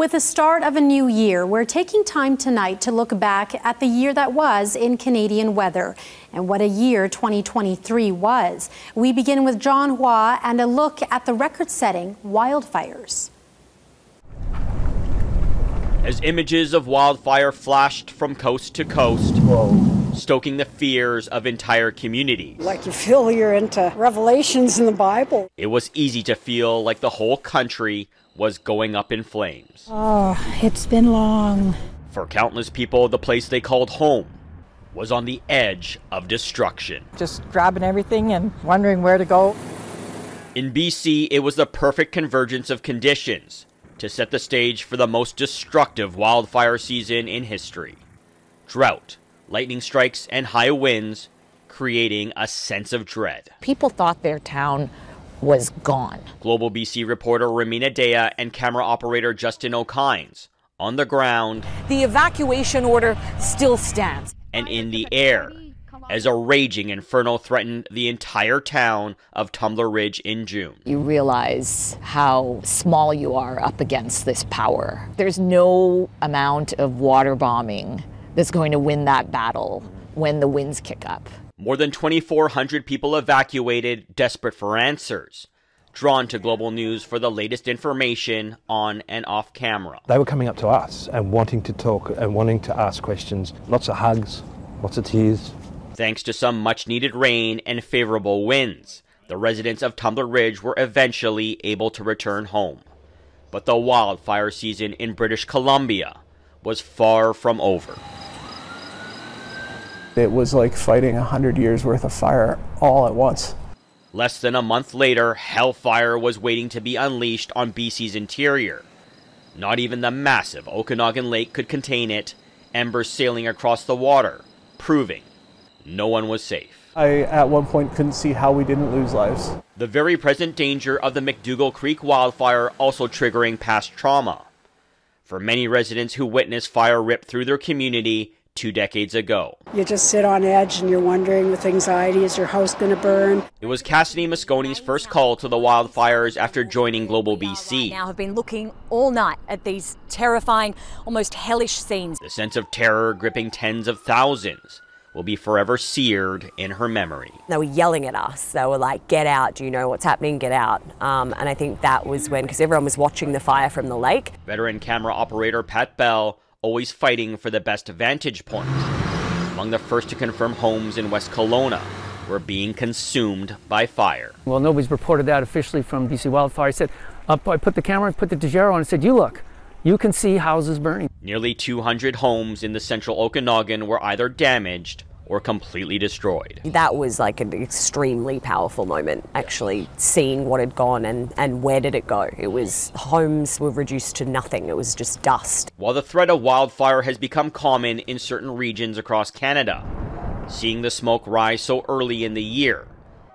With the start of a new year, we're taking time tonight to look back at the year that was in Canadian weather and what a year 2023 was. We begin with John Hua and a look at the record setting wildfires. As images of wildfire flashed from coast to coast, Whoa. Stoking the fears of entire communities. Like you feel you're into revelations in the Bible. It was easy to feel like the whole country was going up in flames. Oh, it's been long. For countless people, the place they called home was on the edge of destruction. Just grabbing everything and wondering where to go. In BC, it was the perfect convergence of conditions to set the stage for the most destructive wildfire season in history. Drought, lightning strikes, and high winds creating a sense of dread. People thought their town was gone. Global BC reporter Rumina Daya and camera operator Justin O'Kines on the ground. The evacuation order still stands. And in the air as a raging inferno threatened the entire town of Tumbler Ridge in June. You realize how small you are up against this power. There's no amount of water bombing that's going to win that battle when the winds kick up. More than 2,400 people evacuated, desperate for answers. Drawn to global news for the latest information on and off camera. They were coming up to us and wanting to talk and wanting to ask questions. Lots of hugs, lots of tears. Thanks to some much needed rain and favorable winds, the residents of Tumbler Ridge were eventually able to return home. But the wildfire season in British Columbia was far from over. It was like fighting a hundred years worth of fire all at once. Less than a month later, hellfire was waiting to be unleashed on BC's interior. Not even the massive Okanagan Lake could contain it, embers sailing across the water, proving no one was safe. I, at one point, couldn't see how we didn't lose lives. The very present danger of the McDougall Creek wildfire also triggering past trauma. For many residents who witnessed fire rip through their community, two decades ago. You just sit on edge and you're wondering with anxiety, is your house going to burn? It was Cassidy Mosconi's first call to the wildfires after joining Global BC. Now have been looking all night at these terrifying, almost hellish scenes. The sense of terror gripping tens of thousands will be forever seared in her memory. They were yelling at us. They were like, get out. Do you know what's happening? Get out. Um, and I think that was when, because everyone was watching the fire from the lake. Veteran camera operator Pat Bell always fighting for the best vantage point. Among the first to confirm homes in West Kelowna were being consumed by fire. Well, nobody's reported that officially from BC Wildfire. I said, up, I put the camera, put the Dejero on, and said, you look, you can see houses burning. Nearly 200 homes in the central Okanagan were either damaged or completely destroyed. That was like an extremely powerful moment, actually seeing what had gone and, and where did it go. It was homes were reduced to nothing, it was just dust. While the threat of wildfire has become common in certain regions across Canada, seeing the smoke rise so early in the year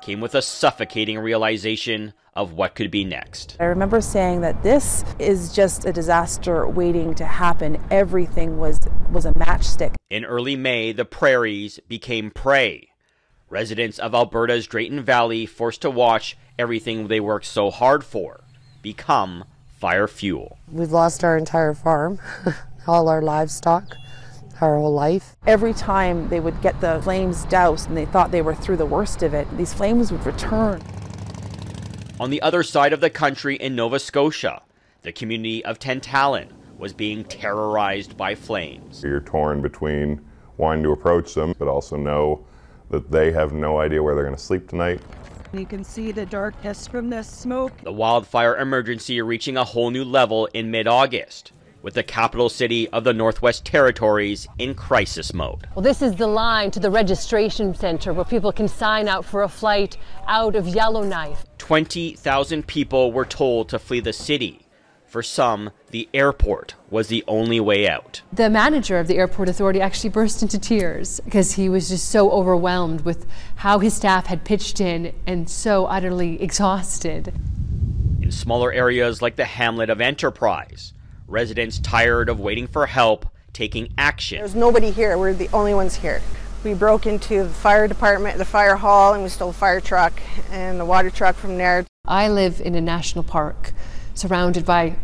came with a suffocating realization of what could be next. I remember saying that this is just a disaster waiting to happen. Everything was was a matchstick. In early May, the prairies became prey. Residents of Alberta's Drayton Valley forced to watch everything they worked so hard for become fire fuel. We've lost our entire farm, all our livestock our whole life. Every time they would get the flames doused and they thought they were through the worst of it, these flames would return. On the other side of the country in Nova Scotia, the community of Tantallon was being terrorized by flames. You're torn between wanting to approach them, but also know that they have no idea where they're going to sleep tonight. You can see the darkness from the smoke. The wildfire emergency reaching a whole new level in mid August with the capital city of the Northwest Territories in crisis mode. Well, this is the line to the registration center where people can sign out for a flight out of Yellowknife. 20,000 people were told to flee the city. For some, the airport was the only way out. The manager of the airport authority actually burst into tears because he was just so overwhelmed with how his staff had pitched in and so utterly exhausted. In smaller areas like the hamlet of Enterprise, residents tired of waiting for help taking action. There's nobody here. We're the only ones here. We broke into the fire department, the fire hall, and we stole a fire truck and the water truck from there. I live in a national park surrounded by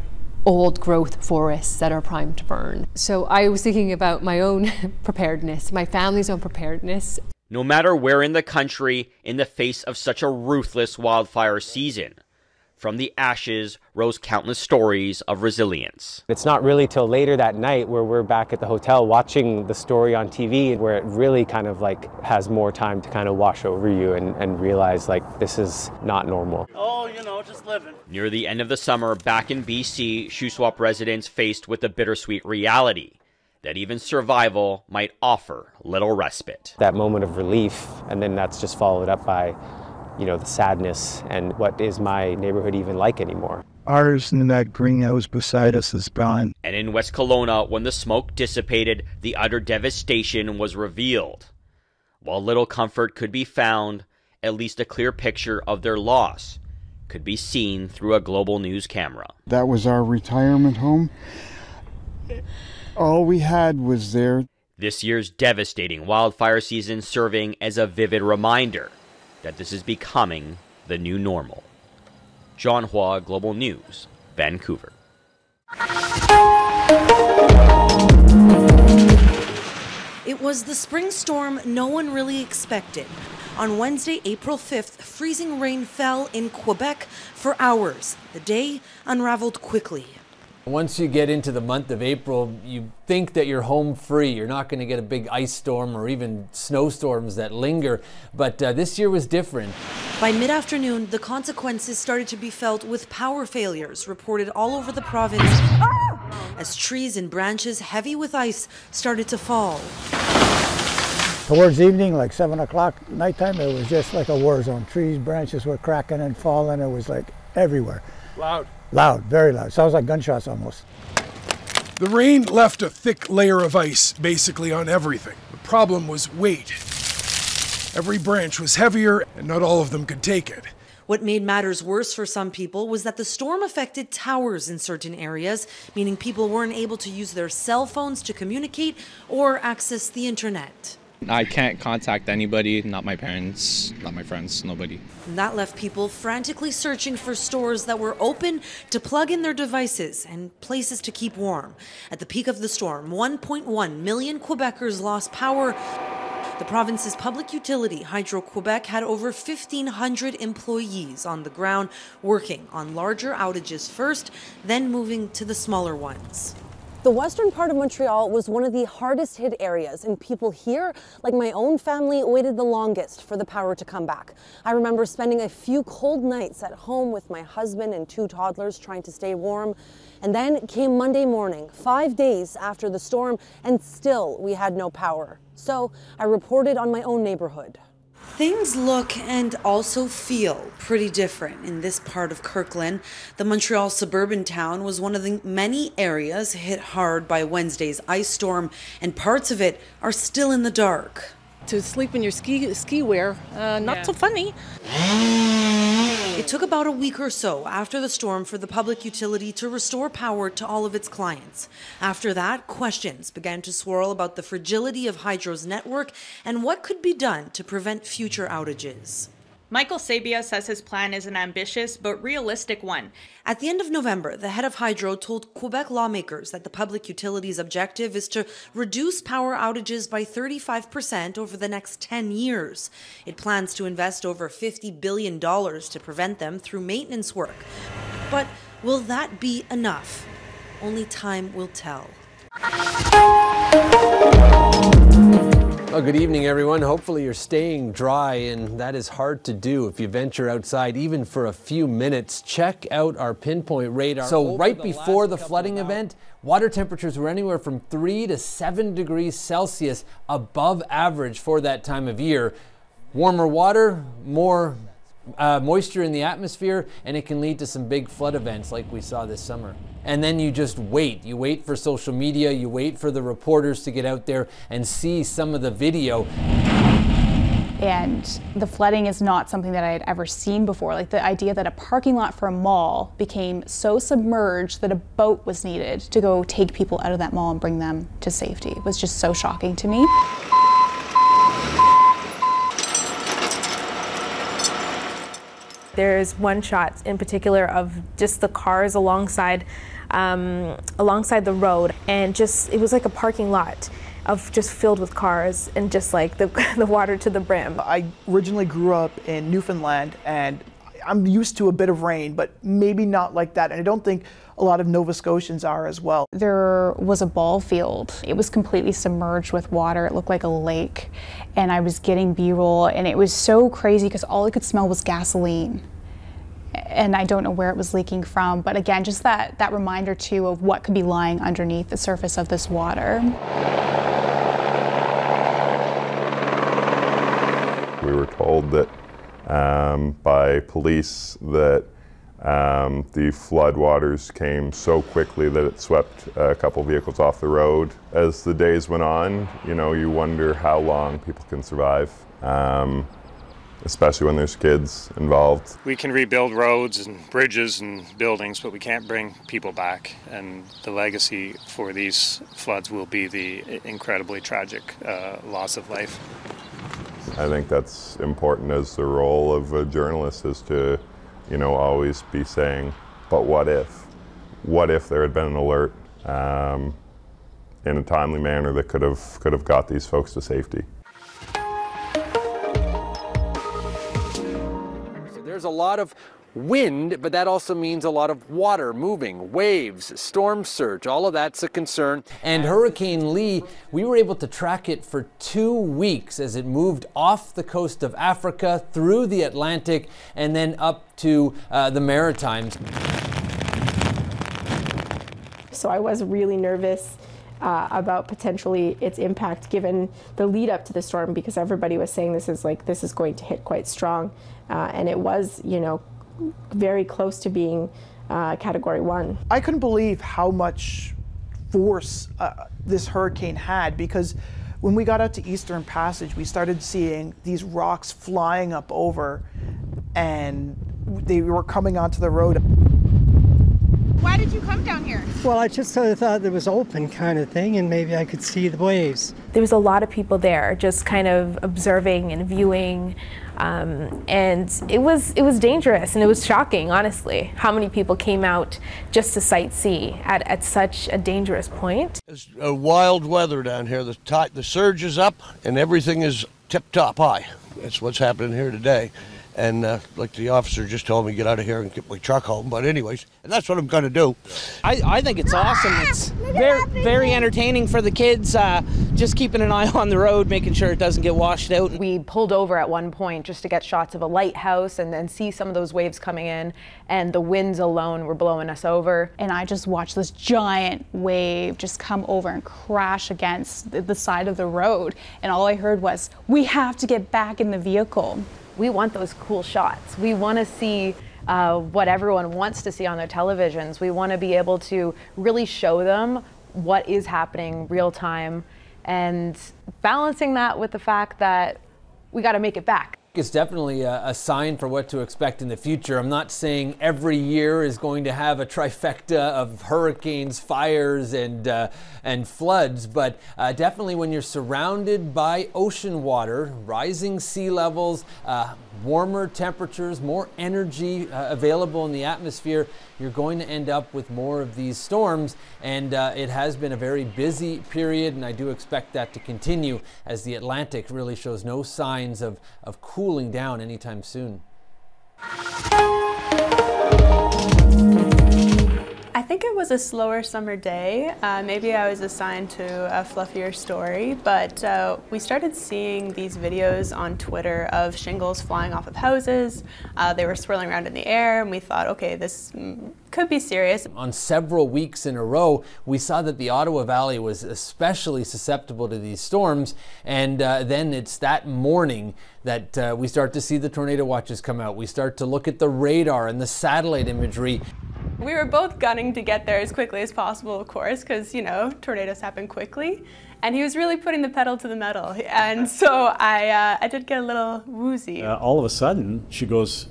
old growth forests that are primed to burn. So I was thinking about my own preparedness, my family's own preparedness. No matter where in the country, in the face of such a ruthless wildfire season, from the ashes rose countless stories of resilience. It's not really till later that night where we're back at the hotel watching the story on TV where it really kind of like has more time to kind of wash over you and, and realize like this is not normal. Oh, you know, just living. Near the end of the summer, back in BC, Shuswap residents faced with the bittersweet reality that even survival might offer little respite. That moment of relief, and then that's just followed up by you know, the sadness and what is my neighborhood even like anymore. Ours in that greenhouse beside us is gone. And in West Kelowna, when the smoke dissipated, the utter devastation was revealed. While little comfort could be found, at least a clear picture of their loss could be seen through a global news camera. That was our retirement home. All we had was there. This year's devastating wildfire season serving as a vivid reminder that this is becoming the new normal. John Hua, Global News, Vancouver. It was the spring storm no one really expected. On Wednesday, April 5th, freezing rain fell in Quebec for hours. The day unraveled quickly. Once you get into the month of April, you think that you're home free. You're not going to get a big ice storm or even snowstorms that linger. But uh, this year was different. By mid afternoon, the consequences started to be felt with power failures reported all over the province as trees and branches heavy with ice started to fall. Towards evening, like 7 o'clock nighttime, it was just like a war zone. Trees, branches were cracking and falling. It was like everywhere. Loud. Loud, very loud. Sounds like gunshots almost. The rain left a thick layer of ice basically on everything. The problem was weight. Every branch was heavier, and not all of them could take it. What made matters worse for some people was that the storm affected towers in certain areas, meaning people weren't able to use their cell phones to communicate or access the internet. I can't contact anybody, not my parents, not my friends, nobody. That left people frantically searching for stores that were open to plug in their devices and places to keep warm. At the peak of the storm, 1.1 million Quebecers lost power. The province's public utility, Hydro Quebec, had over 1,500 employees on the ground working on larger outages first, then moving to the smaller ones. The western part of Montreal was one of the hardest hit areas, and people here, like my own family, waited the longest for the power to come back. I remember spending a few cold nights at home with my husband and two toddlers trying to stay warm. And then came Monday morning, five days after the storm, and still we had no power. So I reported on my own neighborhood. Things look and also feel pretty different in this part of Kirkland. The Montreal suburban town was one of the many areas hit hard by Wednesday's ice storm, and parts of it are still in the dark. To sleep in your ski ski wear, uh, not yeah. so funny. It took about a week or so after the storm for the public utility to restore power to all of its clients. After that, questions began to swirl about the fragility of Hydro's network and what could be done to prevent future outages. Michael Sabia says his plan is an ambitious but realistic one. At the end of November, the head of Hydro told Quebec lawmakers that the public utilities objective is to reduce power outages by 35% over the next 10 years. It plans to invest over $50 billion to prevent them through maintenance work. But will that be enough? Only time will tell. Well, good evening, everyone. Hopefully, you're staying dry, and that is hard to do if you venture outside even for a few minutes. Check out our pinpoint radar. So, right the before the flooding event, water temperatures were anywhere from 3 to 7 degrees Celsius above average for that time of year. Warmer water, more uh, moisture in the atmosphere, and it can lead to some big flood events like we saw this summer. And then you just wait. You wait for social media, you wait for the reporters to get out there and see some of the video. And the flooding is not something that I had ever seen before. Like the idea that a parking lot for a mall became so submerged that a boat was needed to go take people out of that mall and bring them to safety was just so shocking to me. There's one shot in particular of just the cars alongside um, alongside the road, and just it was like a parking lot of just filled with cars and just like the, the water to the brim. I originally grew up in Newfoundland and I'm used to a bit of rain, but maybe not like that. And I don't think a lot of Nova Scotians are as well. There was a ball field. It was completely submerged with water. It looked like a lake. And I was getting B roll, and it was so crazy because all I could smell was gasoline. And I don't know where it was leaking from, but again, just that, that reminder too of what could be lying underneath the surface of this water. We were told that um, by police that um, the floodwaters came so quickly that it swept a couple vehicles off the road. As the days went on, you know, you wonder how long people can survive, um, especially when there's kids involved. We can rebuild roads and bridges and buildings, but we can't bring people back. And the legacy for these floods will be the incredibly tragic uh, loss of life. I think that's important as the role of a journalist is to, you know, always be saying, but what if? What if there had been an alert um, in a timely manner that could have could have got these folks to safety? There's a lot of wind, but that also means a lot of water moving, waves, storm surge, all of that's a concern. And Hurricane Lee, we were able to track it for two weeks as it moved off the coast of Africa, through the Atlantic, and then up to uh, the Maritimes. So I was really nervous. Uh, about potentially its impact given the lead up to the storm because everybody was saying this is like this is going to hit quite strong uh, and it was you know very close to being uh, category one. I couldn't believe how much force uh, this hurricane had because when we got out to Eastern Passage, we started seeing these rocks flying up over and they were coming onto the road. Why did you come down here? Well, I just sort of thought it was open kind of thing and maybe I could see the waves. There was a lot of people there just kind of observing and viewing. Um, and it was it was dangerous and it was shocking, honestly, how many people came out just to sightsee at, at such a dangerous point. It's wild weather down here. The the surge is up and everything is tip top high. That's what's happening here today. And uh, like the officer just told me, get out of here and get my truck home. But anyways, and that's what I'm going to do. I, I think it's awesome. It's very very entertaining for the kids. Uh, just keeping an eye on the road, making sure it doesn't get washed out. We pulled over at one point just to get shots of a lighthouse and then see some of those waves coming in, and the winds alone were blowing us over. And I just watched this giant wave just come over and crash against the, the side of the road, and all I heard was, "We have to get back in the vehicle." We want those cool shots. We want to see uh, what everyone wants to see on their televisions. We want to be able to really show them what is happening real time and balancing that with the fact that we got to make it back. It's definitely a, a, sign for what to expect in the future. I'm not saying every year is going to have a trifecta of hurricanes, fires, and uh, and floods, but uh, definitely when you're surrounded by ocean water, rising sea levels, uh, warmer temperatures, more energy uh, available in the atmosphere, you're going to end up with more of these storms. And uh, it has been a very busy period, and I do expect that to continue as the Atlantic really shows no signs of, of cooling down anytime soon. I think it was a slower summer day. Uh, maybe I was assigned to a fluffier story, but uh, we started seeing these videos on Twitter of shingles flying off of houses. Uh, they were swirling around in the air, and we thought, okay, this could be serious. On several weeks in a row, we saw that the Ottawa Valley was especially susceptible to these storms, and uh, then it's that morning that uh, we start to see the tornado watches come out. We start to look at the radar and the satellite imagery. We were both gunning to get there as quickly as possible, of course, because, you know, tornadoes happen quickly. And he was really putting the pedal to the metal. And so I, uh, I did get a little woozy. Uh, all of a sudden, she goes,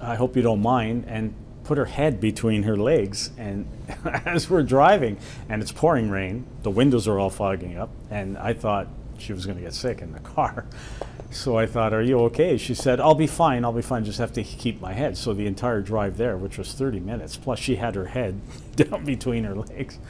I hope you don't mind, and put her head between her legs. And as we're driving, and it's pouring rain, the windows are all fogging up, and I thought, she was going to get sick in the car. So I thought, Are you okay? She said, I'll be fine, I'll be fine, just have to keep my head. So the entire drive there, which was 30 minutes, plus she had her head down between her legs.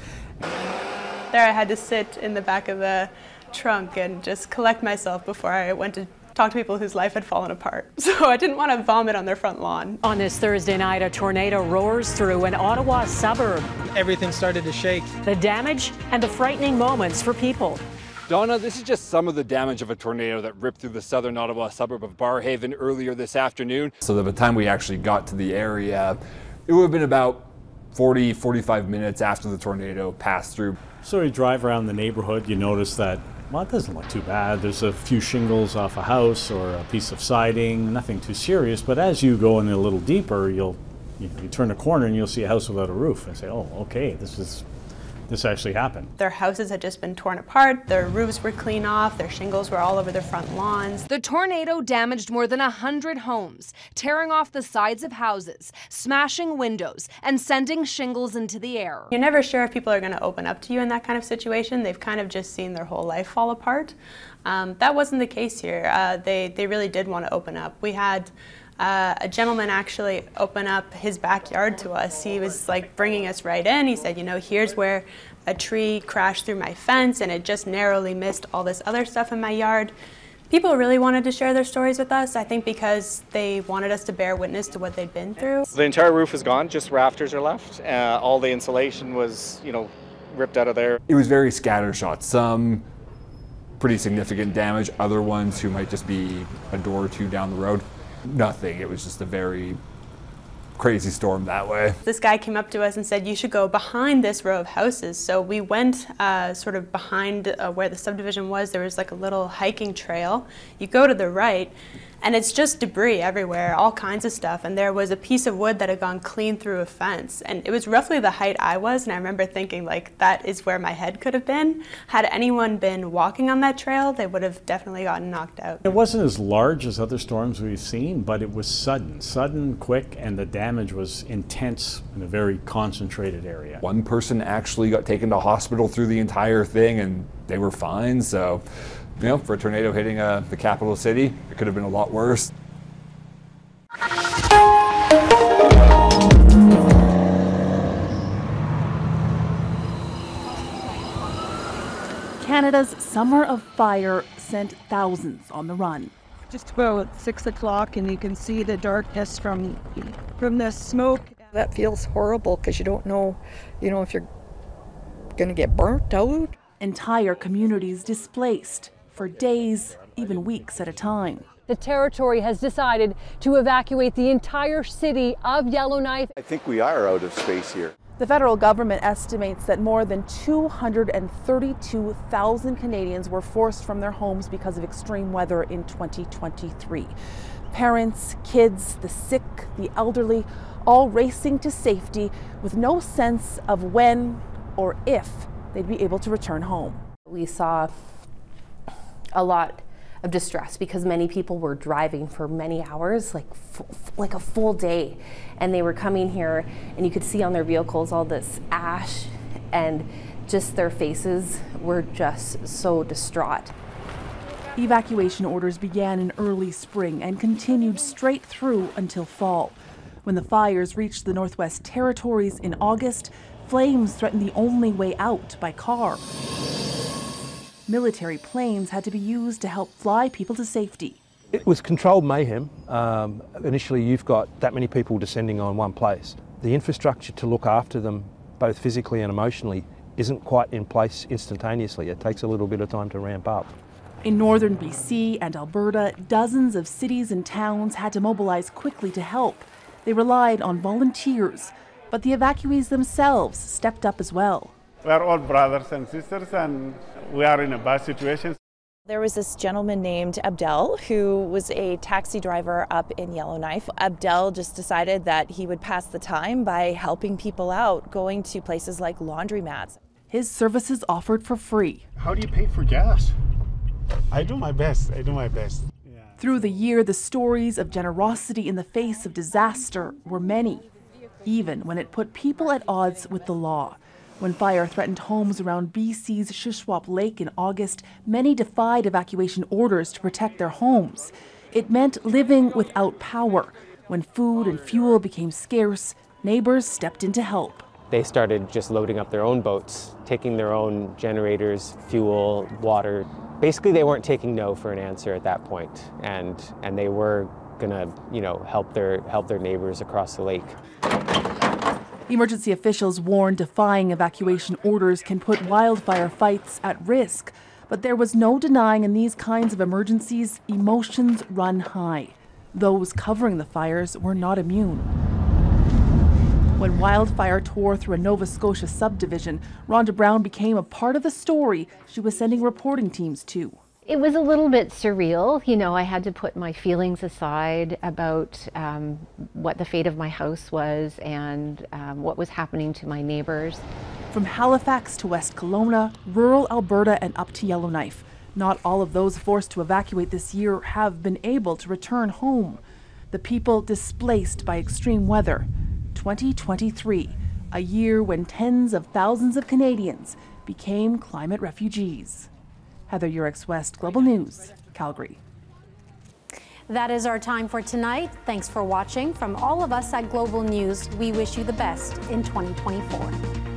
There I had to sit in the back of the trunk and just collect myself before I went to talk to people whose life had fallen apart. So I didn't want to vomit on their front lawn. On this Thursday night, a tornado roars through an Ottawa suburb. Everything started to shake. The damage and the frightening moments for people. Donna, this is just some of the damage of a tornado that ripped through the southern Ottawa suburb of Barrhaven earlier this afternoon. So by the time we actually got to the area, it would have been about 40, 45 minutes after the tornado passed through. So you drive around the neighborhood, you notice that, well, it doesn't look too bad. There's a few shingles off a house or a piece of siding, nothing too serious. But as you go in a little deeper, you'll you, know, you turn a corner and you'll see a house without a roof and say, oh, okay, this is this actually happened. Their houses had just been torn apart, their roofs were clean off, their shingles were all over their front lawns. The tornado damaged more than 100 homes, tearing off the sides of houses, smashing windows, and sending shingles into the air. You're never sure if people are going to open up to you in that kind of situation. They've kind of just seen their whole life fall apart. Um, that wasn't the case here. Uh, they, they really did want to open up. We had uh, a gentleman actually open up his backyard to us. He was like bringing us right in. He said, you know, here's where a tree crashed through my fence and it just narrowly missed all this other stuff in my yard. People really wanted to share their stories with us, I think because they wanted us to bear witness to what they'd been through. The entire roof is gone, just rafters are left. Uh, all the insulation was, you know, ripped out of there. It was very scattershot. Some pretty significant damage, other ones who might just be a door or two down the road nothing. It was just a very crazy storm that way. This guy came up to us and said, You should go behind this row of houses. So we went uh, sort of behind uh, where the subdivision was. There was like a little hiking trail. You go to the right, and it's just debris everywhere, all kinds of stuff. And there was a piece of wood that had gone clean through a fence. And it was roughly the height I was. And I remember thinking, like, that is where my head could have been. Had anyone been walking on that trail, they would have definitely gotten knocked out. It wasn't as large as other storms we've seen, but it was sudden, sudden, quick, and the damage was intense in a very concentrated area. One person actually got taken to hospital through the entire thing, and they were fine. So you know, for a tornado hitting uh, the capital city, it could have been a lot worse. Canada's Summer of Fire sent thousands on the run. Just about six o'clock, and you can see the darkness from from the smoke. That feels horrible because you don't know, you know, if you're going to get burnt out. Entire communities displaced for days, even weeks at a time. The territory has decided to evacuate the entire city of Yellowknife. I think we are out of space here. The federal government estimates that more than 232,000 Canadians were forced from their homes because of extreme weather in 2023. Parents, kids, the sick, the elderly, all racing to safety with no sense of when or if they'd be able to return home. We saw a lot of distress because many people were driving for many hours, like like a full day, and they were coming here, and you could see on their vehicles all this ash, and just their faces were just so distraught. Evacuation orders began in early spring and continued straight through until fall. When the fires reached the Northwest Territories in August, flames threatened the only way out by car military planes had to be used to help fly people to safety. It was controlled mayhem. Um, initially, you've got that many people descending on one place. The infrastructure to look after them, both physically and emotionally, isn't quite in place instantaneously. It takes a little bit of time to ramp up. In northern BC and Alberta, dozens of cities and towns had to mobilize quickly to help. They relied on volunteers, but the evacuees themselves stepped up as well. We are all brothers and sisters, and we are in a bad situation. There was this gentleman named Abdel who was a taxi driver up in Yellowknife. Abdel just decided that he would pass the time by helping people out, going to places like laundromats. His services offered for free. How do you pay for gas? I do my best. I do my best. Yeah. Through the year, the stories of generosity in the face of disaster were many, even when it put people at odds with the law. When fire threatened homes around BC's Shuswap Lake in August, many defied evacuation orders to protect their homes. It meant living without power. When food and fuel became scarce, neighbors stepped in to help. They started just loading up their own boats, taking their own generators, fuel, water. Basically, they weren't taking no for an answer at that point, and and they were gonna, you know, help their help their neighbors across the lake. Emergency officials warn defying evacuation orders can put wildfire fights at risk. But there was no denying in these kinds of emergencies, emotions run high. Those covering the fires were not immune. When wildfire tore through a Nova Scotia subdivision, Rhonda Brown became a part of the story she was sending reporting teams to. It was a little bit surreal. You know, I had to put my feelings aside about um, what the fate of my house was and um, what was happening to my neighbors. From Halifax to West Kelowna, rural Alberta, and up to Yellowknife, not all of those forced to evacuate this year have been able to return home. The people displaced by extreme weather. 2023, a year when tens of thousands of Canadians became climate refugees. Heather Yourex West, Global News, Calgary. That is our time for tonight. Thanks for watching. From all of us at Global News, we wish you the best in 2024.